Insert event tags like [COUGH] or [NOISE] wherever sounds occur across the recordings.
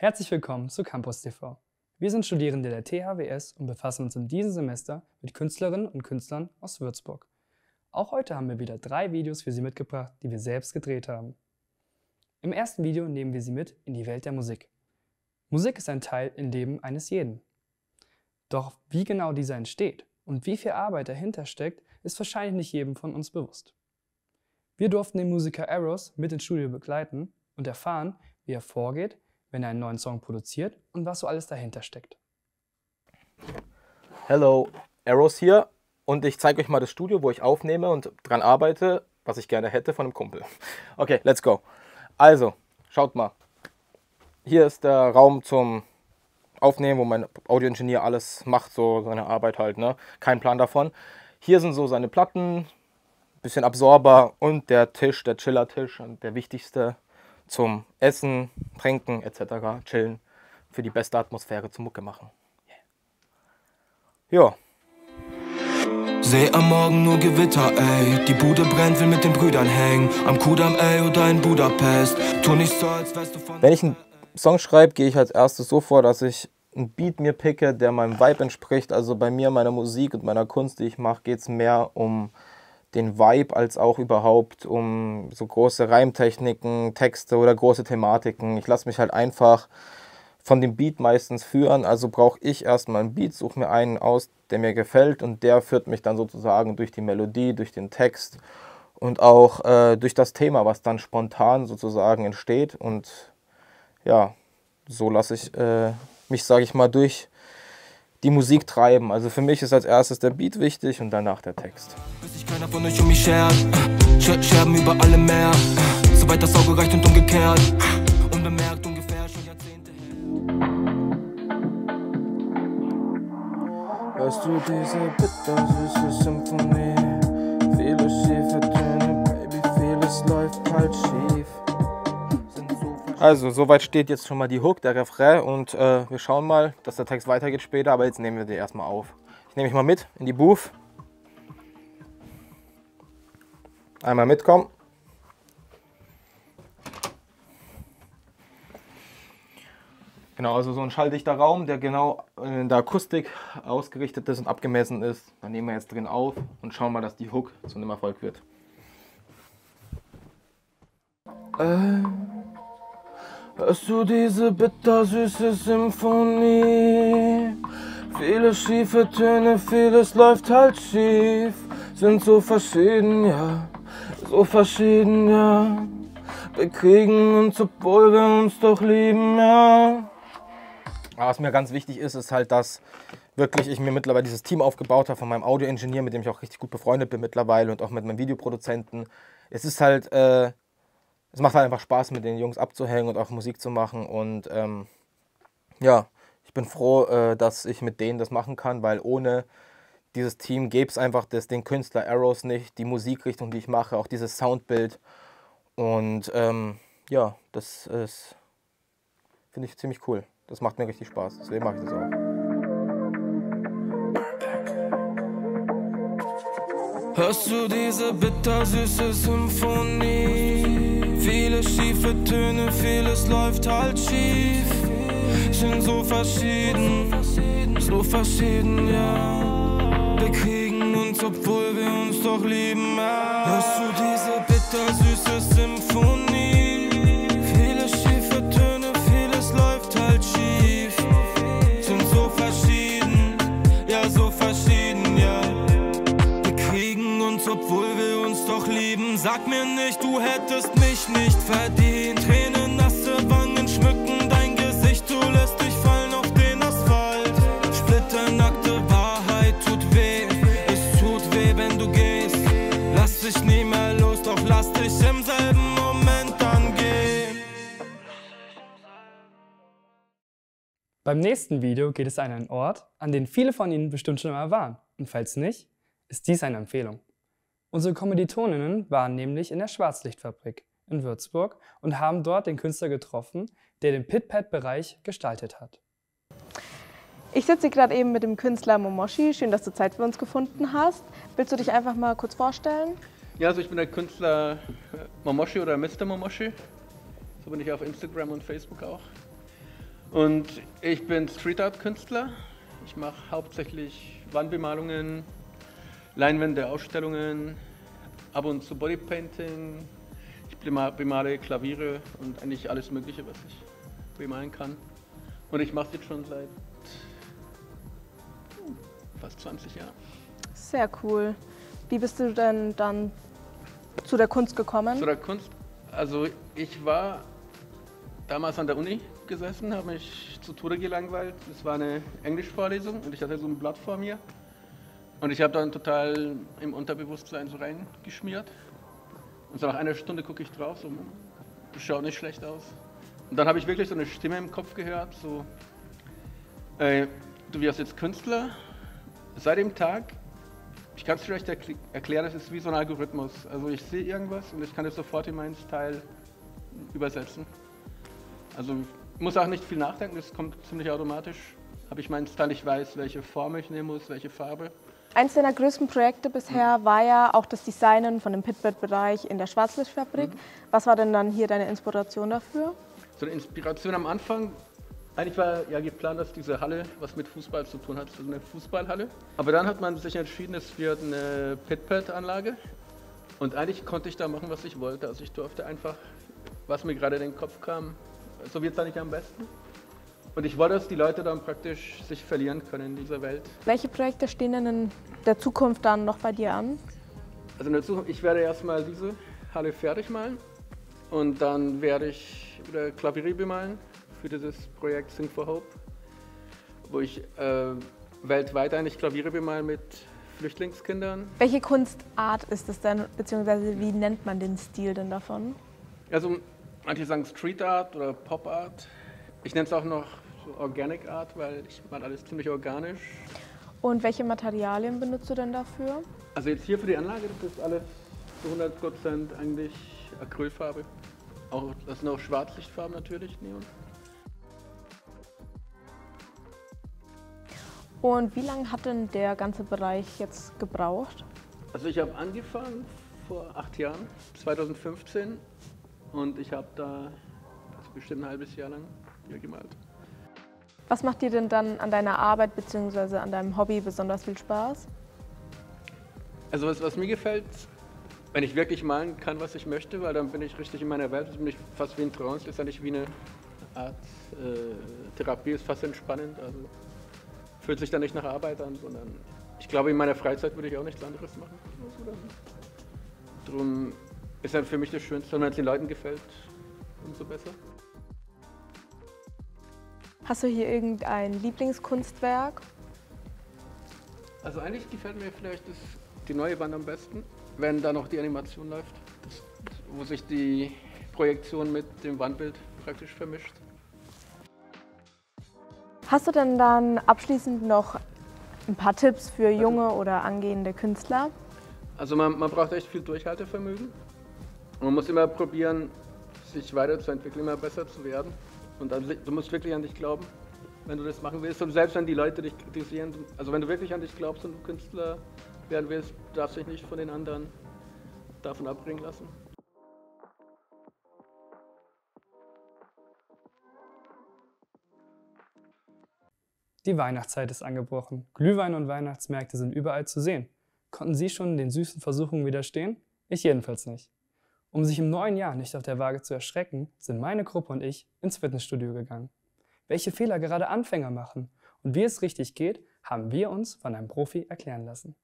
Herzlich willkommen zu Campus TV. Wir sind Studierende der THWS und befassen uns in diesem Semester mit Künstlerinnen und Künstlern aus Würzburg. Auch heute haben wir wieder drei Videos für Sie mitgebracht, die wir selbst gedreht haben. Im ersten Video nehmen wir Sie mit in die Welt der Musik. Musik ist ein Teil im Leben eines jeden. Doch wie genau dieser entsteht und wie viel Arbeit dahinter steckt, ist wahrscheinlich nicht jedem von uns bewusst. Wir durften den Musiker Eros mit ins Studio begleiten und erfahren, wie er vorgeht, wenn er einen neuen Song produziert und was so alles dahinter steckt. Hello, Eros hier und ich zeige euch mal das Studio, wo ich aufnehme und dran arbeite, was ich gerne hätte von einem Kumpel. [LAUGHS] Okay, let's go. Also, schaut mal. Hier ist der Raum zum Aufnehmen, wo mein Audioingenieur alles macht, so seine Arbeit halt, ne? Kein Plan davon. Hier sind so seine Platten, bisschen Absorber und der Tisch, der Chiller-Tisch der wichtigste zum Essen, Trinken etc. Chillen für die beste Atmosphäre zum Mucke machen. Yeah. Ja. Seh am Morgen nur Gewitter, ey. Die Bude brennt, will mit den Brüdern hängen. Am Kudamm, ey, oder in Budapest. Tu nicht so, als wärst du von. Wenn ich einen Song schreibe, gehe ich als erstes so vor, dass ich einen Beat mir picke, der meinem Vibe entspricht. Also bei mir, meiner Musik und meiner Kunst, die ich mache, geht es mehr um den Vibe als auch überhaupt um so große Reimtechniken, Texte oder große Thematiken. Ich lasse mich halt einfach von dem Beat meistens führen. Also brauche ich erstmal einen Beat, suche mir einen aus, der mir gefällt und der führt mich dann sozusagen durch die Melodie, durch den Text und auch äh, durch das Thema, was dann spontan sozusagen entsteht. Und ja, so lasse ich äh, mich, sage ich mal, durch die Musik treiben. Also für mich ist als erstes der Beat wichtig und danach der Text. Bis sich keiner von euch um mich schert, Scherben über alle mehr, soweit das Auge reicht und umgekehrt, unbemerkt ungefähr schon Jahrzehnte Hörst du diese bittersüße Symphonie? Viele schiefe Töne, Baby, vieles läuft halt schief. Also, soweit steht jetzt schon mal die Hook, der Refrain und äh, wir schauen mal, dass der Text weitergeht später, aber jetzt nehmen wir den erstmal auf. Ich nehme mich mal mit in die Booth. Einmal mitkommen. Genau, also so ein schalldichter Raum, der genau in der Akustik ausgerichtet ist und abgemessen ist. Da nehmen wir jetzt drin auf und schauen mal, dass die Hook zu einem Erfolg wird. Äh. Hörst du diese bittersüße Symphonie? Viele schiefe Töne, vieles läuft halt schief. Sind so verschieden, ja, so verschieden, ja. Wir kriegen uns, obwohl wir uns doch lieben, ja. Was mir ganz wichtig ist, ist halt, dass wirklich ich mir mittlerweile dieses Team aufgebaut habe von meinem Audioingenieur, mit dem ich auch richtig gut befreundet bin mittlerweile und auch mit meinem Videoproduzenten. Es ist halt äh, es macht halt einfach Spaß, mit den Jungs abzuhängen und auch Musik zu machen. Und ähm, ja, ich bin froh, äh, dass ich mit denen das machen kann, weil ohne dieses Team gäbe es einfach das, den Künstler Arrows nicht, die Musikrichtung, die ich mache, auch dieses Soundbild. Und ähm, ja, das ist, finde ich ziemlich cool. Das macht mir richtig Spaß. Deswegen mache ich das auch. Hörst du diese bittersüße Symphonie? Viele schiefe Töne, vieles läuft halt schief. Sind so verschieden, so verschieden, ja. Wir kriegen uns, obwohl wir uns doch lieben, ja. Hörst du diese bittersüße Symphonie? Viele schiefe Töne, vieles läuft halt schief. Sind so verschieden, ja, so verschieden, ja. Wir kriegen uns, obwohl wir uns doch lieben. Sag mir nicht, du hättest nicht verdient. Tränen, nasse Wangen schmücken dein Gesicht, du lässt dich fallen auf den Asphalt. Splitternackte Wahrheit tut weh, es tut weh, wenn du gehst. Lass dich nie mehr los, doch lass dich im selben Moment angehen. Beim nächsten Video geht es an einen Ort, an den viele von Ihnen bestimmt schon mal waren. Und falls nicht, ist dies eine Empfehlung. Unsere Kommilitoninnen waren nämlich in der Schwarzlichtfabrik in Würzburg und haben dort den Künstler getroffen, der den Pit-Pad-Bereich gestaltet hat. Ich sitze gerade eben mit dem Künstler Momoshi. Schön, dass du Zeit für uns gefunden hast. Willst du dich einfach mal kurz vorstellen? Ja, also ich bin der Künstler Momoshi oder Mr. Momoshi. So bin ich auf Instagram und Facebook auch. Und ich bin Street Art Künstler. Ich mache hauptsächlich Wandbemalungen, Leinwände, Ausstellungen, ab und zu Bodypainting. Bemale Klaviere und eigentlich alles Mögliche, was ich bemalen kann. Und ich mache es jetzt schon seit fast 20 Jahren. Sehr cool. Wie bist du denn dann zu der Kunst gekommen? Zu der Kunst? Also ich war damals an der Uni gesessen, habe mich zu Tode gelangweilt. Es war eine Englischvorlesung und ich hatte so ein Blatt vor mir. Und ich habe dann total im Unterbewusstsein so reingeschmiert. Und so nach einer Stunde gucke ich drauf, so, das schaut nicht schlecht aus. Und dann habe ich wirklich so eine Stimme im Kopf gehört, so, äh, du wirst jetzt Künstler. Seit dem Tag, ich kann es vielleicht erklären, es ist wie so ein Algorithmus. Also ich sehe irgendwas und ich kann es sofort in meinen Style übersetzen. Also ich muss auch nicht viel nachdenken, das kommt ziemlich automatisch. Habe ich meinen Style, ich weiß, welche Form ich nehmen muss, welche Farbe. Eins deiner größten Projekte bisher war ja auch das Designen von dem Pitbird-Bereich in der Schwarzlichtfabrik. Mhm. Was war denn dann hier deine Inspiration dafür? So eine Inspiration am Anfang, eigentlich war ja geplant, dass diese Halle was mit Fußball zu tun hat, so eine Fußballhalle. Aber dann hat man sich entschieden, es wird eine Pitbird-Anlage. Und eigentlich konnte ich da machen, was ich wollte. Also ich durfte einfach, was mir gerade in den Kopf kam, so wird es eigentlich am besten. Und ich wollte, dass die Leute dann praktisch sich verlieren können in dieser Welt. Welche Projekte stehen denn in der Zukunft dann noch bei dir an? Also in der Zukunft, ich werde erstmal diese Halle fertig malen und dann werde ich wieder Klavier bemalen für dieses Projekt Sing for Hope, wo ich äh, weltweit eigentlich Klaviere bemale mit Flüchtlingskindern. Welche Kunstart ist es denn, beziehungsweise wie nennt man den Stil denn davon? Also Manche sagen Street Art oder Pop Art. Ich nenne es auch noch so Organic Art, weil ich mache alles ziemlich organisch. Und welche Materialien benutzt du denn dafür? Also jetzt hier für die Anlage, das ist alles zu 100% eigentlich Acrylfarbe. Auch, das sind auch Schwarzlichtfarben natürlich, Neon. Und wie lange hat denn der ganze Bereich jetzt gebraucht? Also ich habe angefangen vor acht Jahren, 2015 und ich habe da bestimmt ein halbes Jahr lang hier gemalt. Was macht dir denn dann an deiner Arbeit bzw. an deinem Hobby besonders viel Spaß? Also was, was, mir gefällt, wenn ich wirklich malen kann, was ich möchte, weil dann bin ich richtig in meiner Welt, bin ich fast wie ein Trance, letztendlich wie eine Art äh, Therapie, ist fast entspannend. Also fühlt sich dann nicht nach Arbeit an, sondern ich glaube, in meiner Freizeit würde ich auch nichts anderes machen. Darum ist dann für mich das Schönste, wenn es den Leuten gefällt, umso besser. Hast du hier irgendein Lieblingskunstwerk? Also eigentlich gefällt mir vielleicht das, die neue Wand am besten, wenn da noch die Animation läuft, das, wo sich die Projektion mit dem Wandbild praktisch vermischt. Hast du denn dann abschließend noch ein paar Tipps für junge oder angehende Künstler? Also man, man braucht echt viel Durchhaltevermögen man muss immer probieren, sich weiterzuentwickeln, immer besser zu werden. Und dann, du musst wirklich an dich glauben, wenn du das machen willst. Und selbst wenn die Leute dich kritisieren, also wenn du wirklich an dich glaubst und du Künstler werden willst, darfst du dich nicht von den anderen davon abbringen lassen. Die Weihnachtszeit ist angebrochen. Glühwein und Weihnachtsmärkte sind überall zu sehen. Konnten Sie schon den süßen Versuchungen widerstehen? Ich jedenfalls nicht. Um sich im neuen Jahr nicht auf der Waage zu erschrecken, sind meine Gruppe und ich ins Fitnessstudio gegangen. Welche Fehler gerade Anfänger machen und wie es richtig geht, haben wir uns von einem Profi erklären lassen.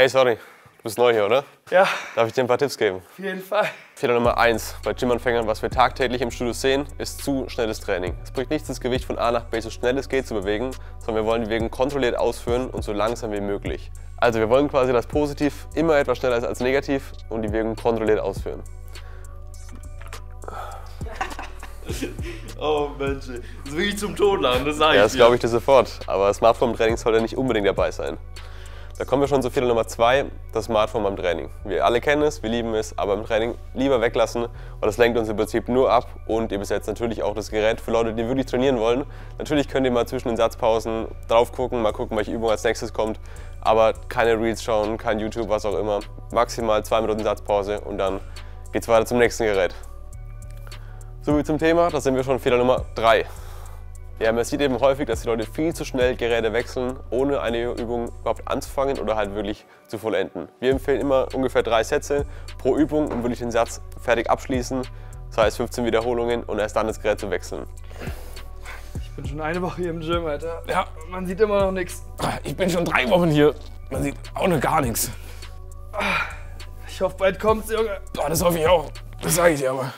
Hey, sorry, du bist neu hier, oder? Ja. Darf ich dir ein paar Tipps geben? Auf jeden Fall. Fehler Nummer 1 bei Gymanfängern, was wir tagtäglich im Studio sehen, ist zu schnelles Training. Es bringt nichts, das Gewicht von A nach B so schnell es geht zu bewegen, sondern wir wollen die Bewegung kontrolliert ausführen und so langsam wie möglich. Also wir wollen quasi das Positiv immer etwas schneller ist als Negativ und die Bewegung kontrolliert ausführen. [LAUGHS] oh Mensch, das ist wirklich zum Tod lang, das sage ich Ja, das glaube ich dir sofort. Aber Smartphone-Training sollte nicht unbedingt dabei sein. Da kommen wir schon zu Fehler Nummer zwei, das Smartphone beim Training. Wir alle kennen es, wir lieben es, aber im Training lieber weglassen, weil das lenkt uns im Prinzip nur ab und ihr besetzt natürlich auch das Gerät für Leute, die wirklich trainieren wollen. Natürlich könnt ihr mal zwischen den Satzpausen drauf gucken, mal gucken, welche Übung als nächstes kommt, aber keine Reels schauen, kein YouTube, was auch immer. Maximal zwei Minuten Satzpause und dann geht's weiter zum nächsten Gerät. So wie zum Thema, da sind wir schon Fehler Nummer drei. Ja, man sieht eben häufig, dass die Leute viel zu schnell Geräte wechseln, ohne eine Übung überhaupt anzufangen oder halt wirklich zu vollenden. Wir empfehlen immer ungefähr drei Sätze pro Übung, um wirklich den Satz fertig abschließen, das heißt 15 Wiederholungen und erst dann das Gerät zu wechseln. Ich bin schon eine Woche hier im Gym, Alter. Ja, man sieht immer noch nichts. Ich bin schon drei Wochen hier. Man sieht auch noch gar nichts. Ich hoffe, bald kommt's, Junge. Boah, das hoffe ich auch. Das sage ich dir aber.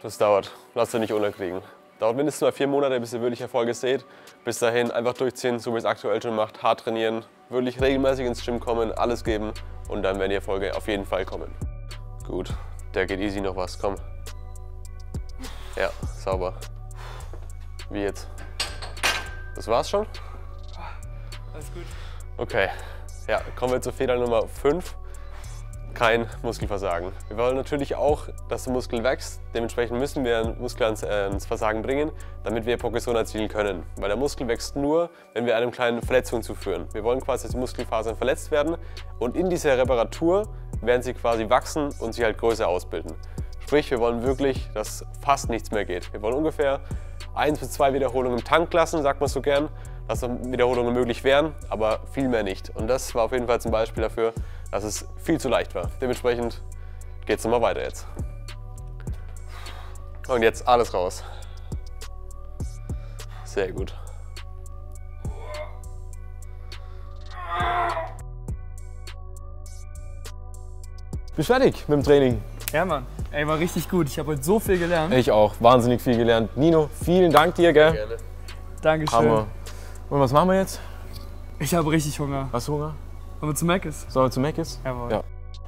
Das dauert, lasst euch nicht unterkriegen. Dauert mindestens mal vier Monate, bis ihr wirklich Erfolge seht. Bis dahin einfach durchziehen, so wie es aktuell schon macht, hart trainieren, wirklich regelmäßig ins Gym kommen, alles geben und dann werden die Erfolge auf jeden Fall kommen. Gut, der geht easy noch was, komm. Ja, sauber. Wie jetzt? Das war's schon? Alles gut. Okay, ja, kommen wir zu Fehler Nummer 5. Kein Muskelversagen. Wir wollen natürlich auch, dass der Muskel wächst. Dementsprechend müssen wir einen Muskel ans, äh, ins Versagen bringen, damit wir Progression erzielen können. Weil der Muskel wächst nur, wenn wir einem kleinen Verletzung zuführen. Wir wollen quasi, dass die Muskelfasern verletzt werden und in dieser Reparatur werden sie quasi wachsen und sich halt größer ausbilden. Sprich, wir wollen wirklich, dass fast nichts mehr geht. Wir wollen ungefähr eins bis zwei Wiederholungen im Tank lassen, sagt man so gern, dass Wiederholungen möglich wären, aber viel mehr nicht. Und das war auf jeden Fall zum Beispiel dafür, dass es viel zu leicht war. Dementsprechend geht es nochmal weiter jetzt. Und jetzt alles raus. Sehr gut. Bist fertig mit dem Training? Ja, Mann. Ey, war richtig gut. Ich habe heute so viel gelernt. Ich auch. Wahnsinnig viel gelernt. Nino, vielen Dank dir, gell? Gerne. Dankeschön. Hammer. Und was machen wir jetzt? Ich habe richtig Hunger. Hast du Hunger? Wollen wir zu Mc's? Sollen wir zu Mc's? Jawohl. Ja.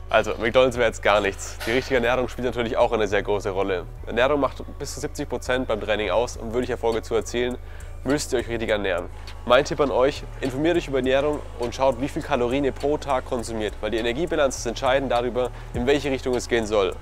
Also, McDonalds wäre jetzt gar nichts. Die richtige Ernährung spielt natürlich auch eine sehr große Rolle. Ernährung macht bis zu 70 Prozent beim Training aus. Um wirklich Erfolge zu erzielen, müsst ihr euch richtig ernähren. Mein Tipp an euch, informiert euch über Ernährung und schaut, wie viel Kalorien ihr pro Tag konsumiert. Weil die Energiebilanz ist entscheidend darüber, in welche Richtung es gehen soll.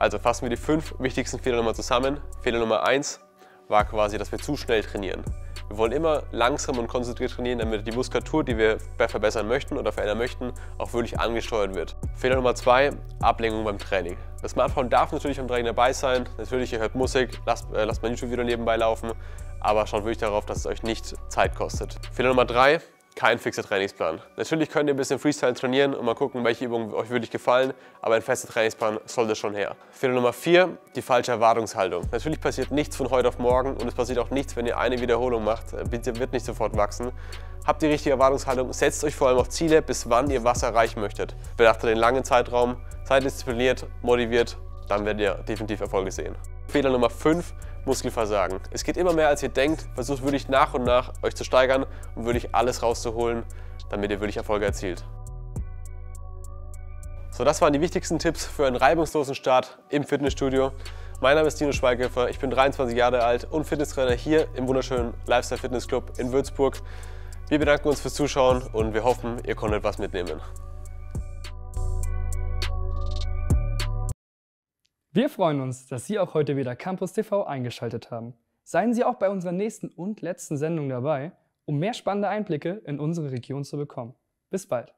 Also fassen wir die fünf wichtigsten Fehler nochmal zusammen. Fehler Nummer eins war quasi, dass wir zu schnell trainieren. Wir wollen immer langsam und konzentriert trainieren, damit die Muskulatur, die wir verbessern möchten oder verändern möchten, auch wirklich angesteuert wird. Fehler Nummer zwei, Ablenkung beim Training. Das Smartphone darf natürlich am Training dabei sein. Natürlich, ihr hört Musik, lasst, äh, lasst mal YouTube-Video nebenbei laufen, aber schaut wirklich darauf, dass es euch nicht Zeit kostet. Fehler Nummer drei, kein fixer Trainingsplan. Natürlich könnt ihr ein bisschen Freestyle trainieren und mal gucken, welche Übungen euch wirklich gefallen, aber ein fester Trainingsplan sollte schon her. Fehler Nummer 4, die falsche Erwartungshaltung. Natürlich passiert nichts von heute auf morgen und es passiert auch nichts, wenn ihr eine Wiederholung macht. Bitte wird nicht sofort wachsen. Habt die richtige Erwartungshaltung, setzt euch vor allem auf Ziele, bis wann ihr was erreichen möchtet. Beachtet den langen Zeitraum, seid diszipliniert, motiviert, dann werdet ihr definitiv Erfolge sehen. Fehler Nummer 5, Muskelversagen. Es geht immer mehr als ihr denkt. Versucht wirklich nach und nach euch zu steigern und wirklich alles rauszuholen, damit ihr wirklich Erfolge erzielt. So, das waren die wichtigsten Tipps für einen reibungslosen Start im Fitnessstudio. Mein Name ist Dino Schweighöfer, ich bin 23 Jahre alt und Fitnesstrainer hier im wunderschönen Lifestyle Fitness Club in Würzburg. Wir bedanken uns fürs Zuschauen und wir hoffen, ihr konntet was mitnehmen. Wir freuen uns, dass Sie auch heute wieder Campus TV eingeschaltet haben. Seien Sie auch bei unserer nächsten und letzten Sendung dabei, um mehr spannende Einblicke in unsere Region zu bekommen. Bis bald.